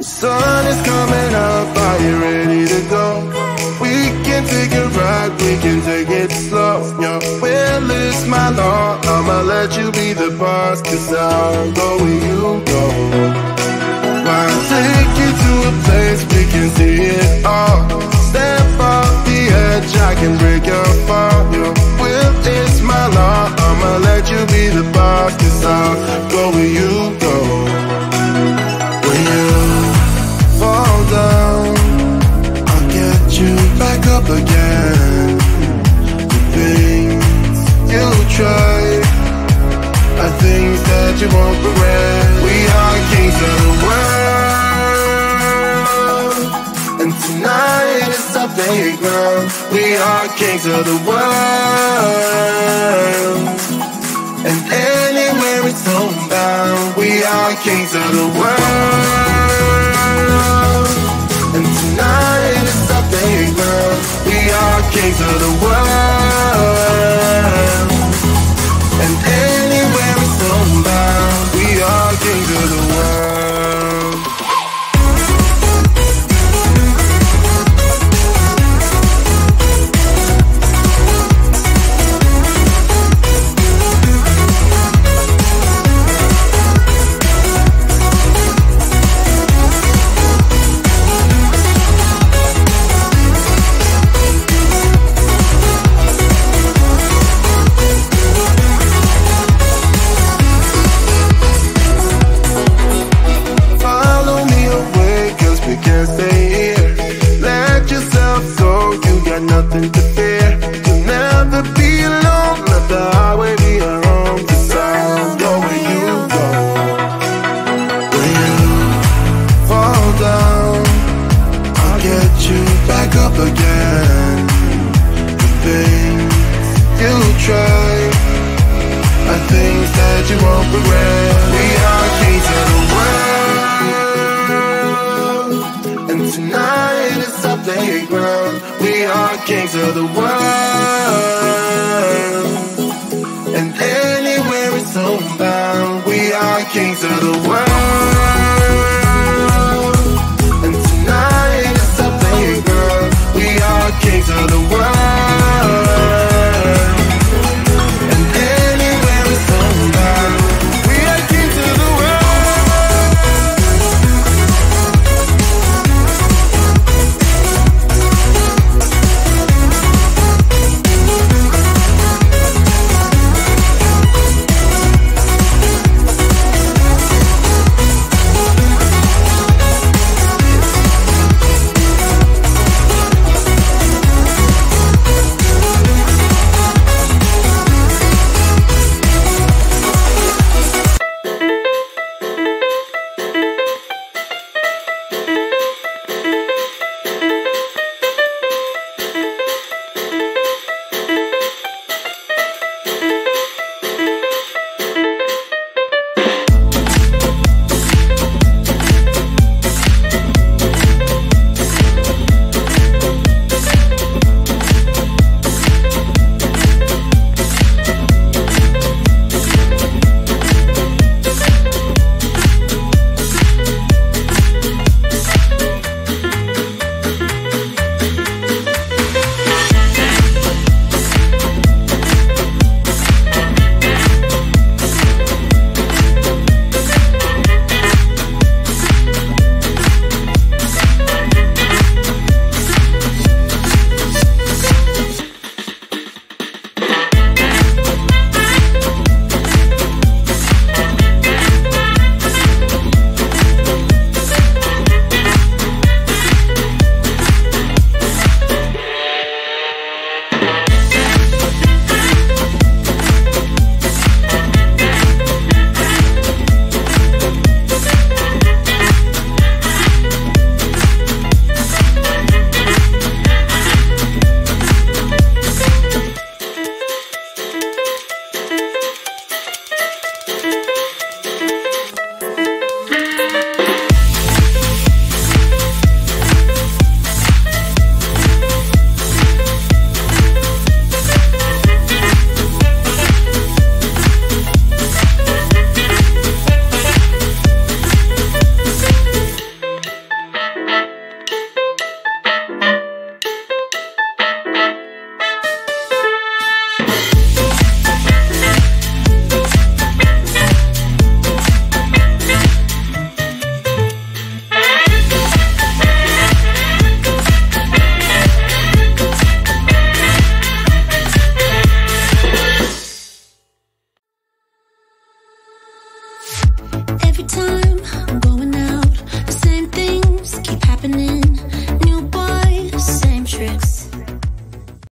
The sun is coming up, are you ready to go? We can take a ride, we can take it slow. Your will is my law, I'ma let you be the boss Cause I'll go where you go. I'll take you to a place that you won't regret. We are kings of the world. And tonight is our playground We are kings of the world. And anywhere it's homebound We are kings of the world. And tonight is our playground We are kings of the world the world tonight is our playground. We are kings of the world, and anywhere it's homebound. We are kings of the world.